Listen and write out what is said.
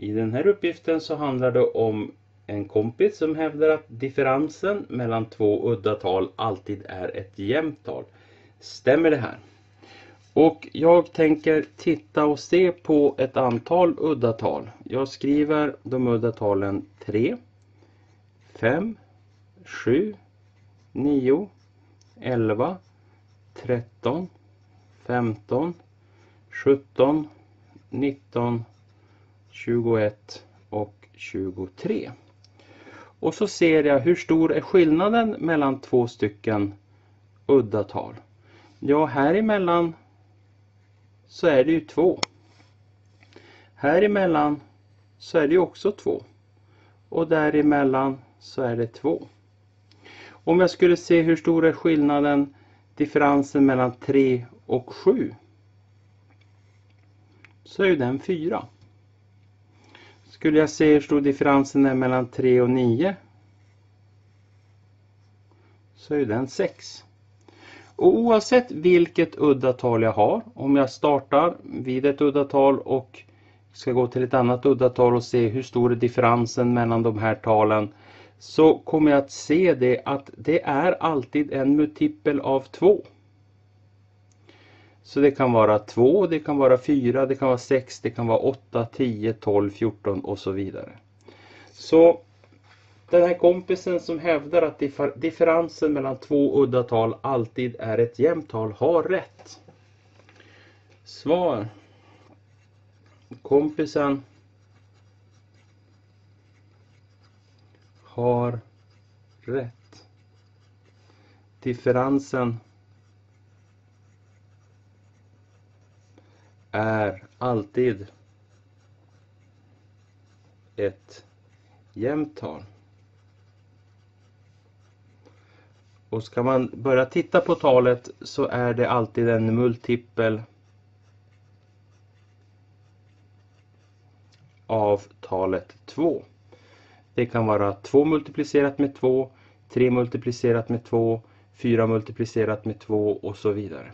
I den här uppgiften så handlar det om en kompis som hävdar att differensen mellan två udda tal alltid är ett jämnt tal. Stämmer det här? Och jag tänker titta och se på ett antal udda tal. Jag skriver de udda talen 3, 5, 7, 9, 11, 13, 15, 17, 19, 21 och 23. Och så ser jag hur stor är skillnaden mellan två stycken udda tal. Ja, här emellan så är det ju 2. Här emellan så är det ju också 2. Och däremellan så är det 2. Om jag skulle se hur stor är skillnaden, differensen mellan 3 och 7. Så är ju den 4. Skulle jag se hur stor differensen är mellan 3 och 9. Så är den 6. Och oavsett vilket udda tal jag har, om jag startar vid ett udda tal och ska gå till ett annat udda tal och se hur stor är differensen mellan de här talen så kommer jag att se det att det är alltid en multipel av 2. Så det kan vara 2, det kan vara 4, det kan vara 6, det kan vara 8, 10, 12, 14 och så vidare. Så den här kompisen som hävdar att differ differensen mellan två udda tal alltid är ett jämnt tal har rätt. Svar. Kompisen har rätt. Differensen är alltid ett jämnt tal. Och ska man börja titta på talet så är det alltid en multipel av talet 2. Det kan vara 2 multiplicerat med 2, 3 multiplicerat med 2, 4 multiplicerat med 2 och så vidare.